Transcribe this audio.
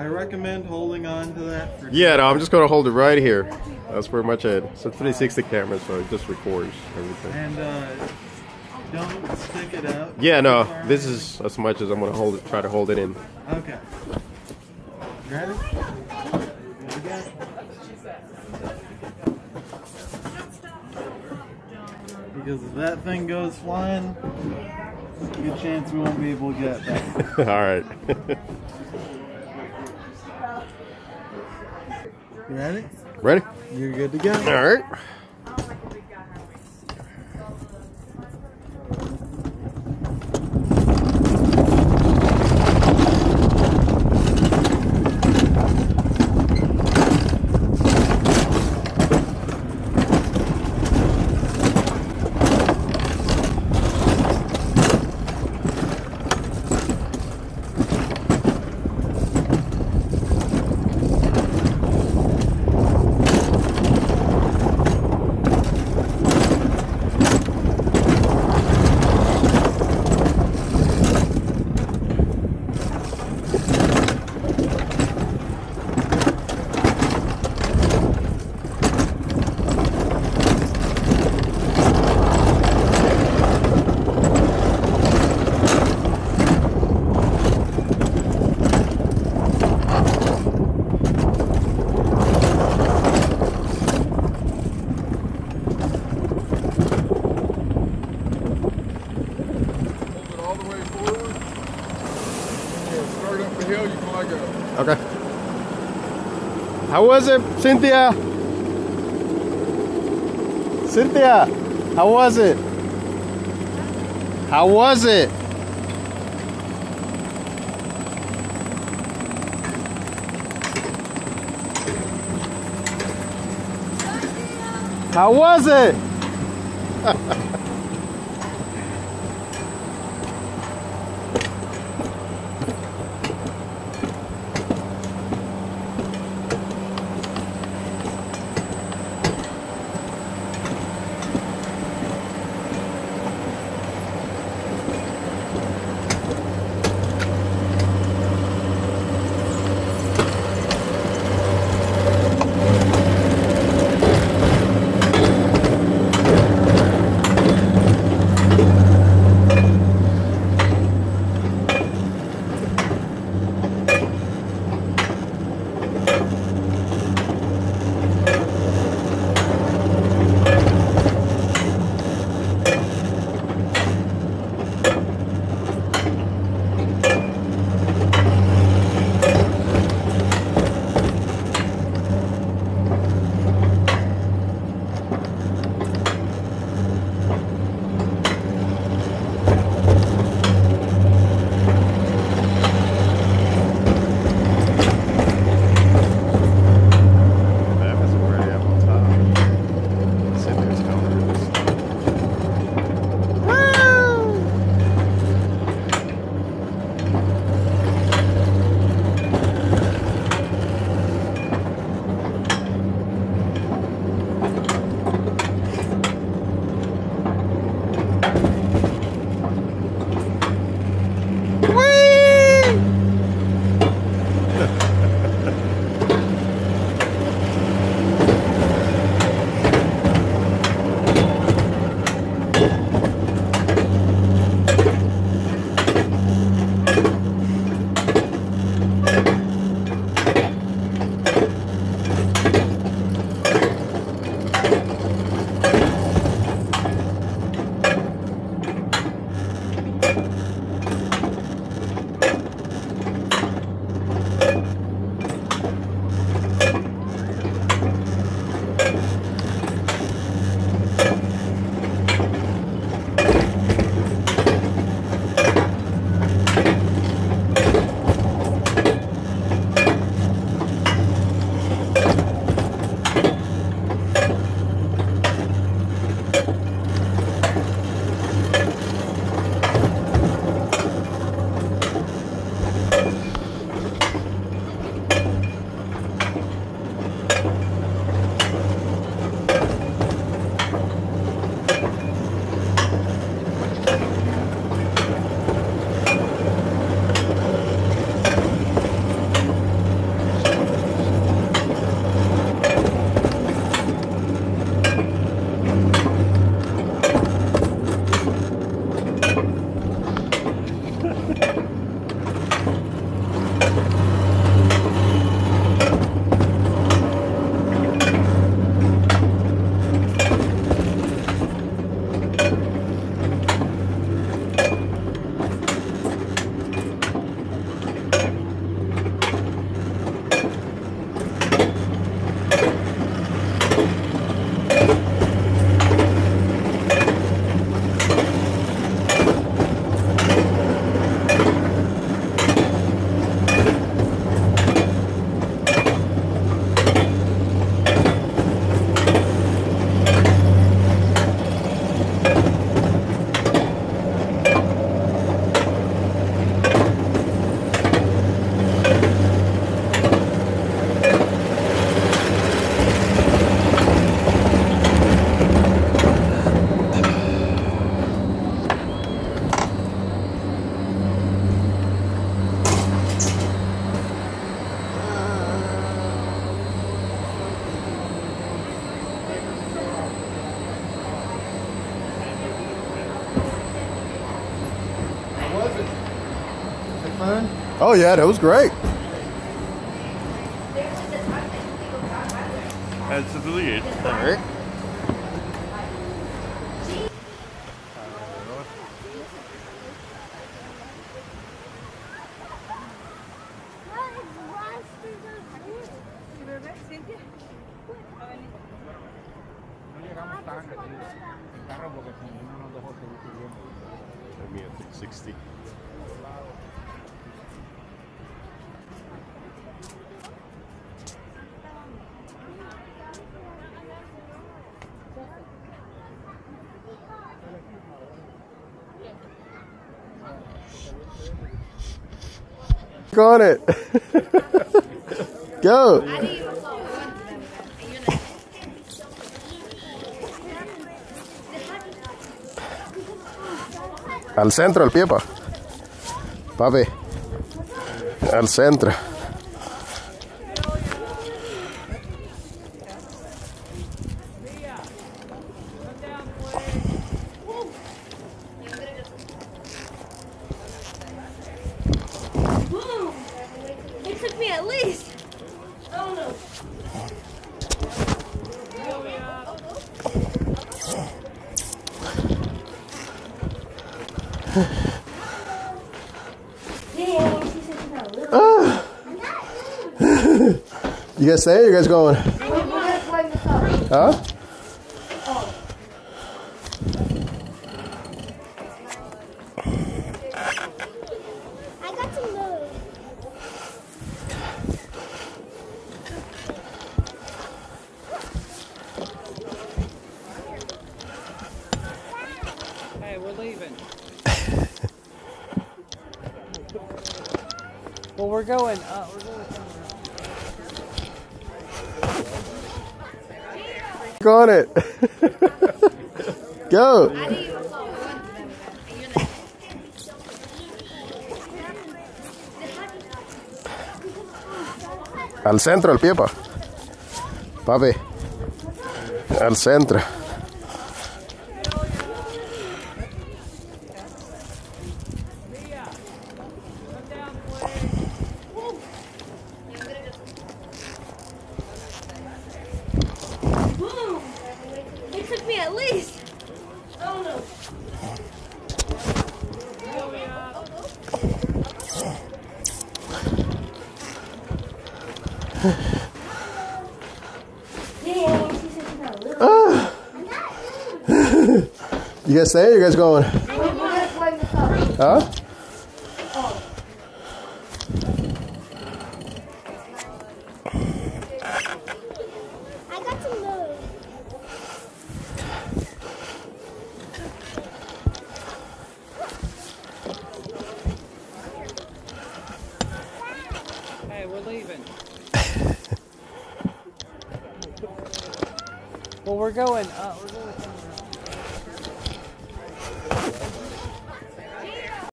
I recommend holding on to that for Yeah, no, I'm just gonna hold it right here. That's pretty much it. It's a 360 camera, so it just records everything. and uh, don't stick it out. Yeah, no, this is as much as I'm gonna hold it. Try to hold it in. Okay. Ready? Here we go. Because if that thing goes flying, good chance we won't be able to get it back. All right. You ready? Ready? You're good to go. All right. How was it, Cynthia? Cynthia, how was it? How was it? How was it? Oh yeah, that was great. Absolutely. All right. I mean, I think 60. Go on it. Go. Al centro, al pie, pa. Papi. Al centro. You guys stay? You guys going? Huh? Well, we're going. Uh, we're going on it. Go. Al centro, al pie, pa. Papi. Al centro. At least. Oh no. You guys stay? You guys going? Huh? I got to move. Hey, we're leaving. well, we're going.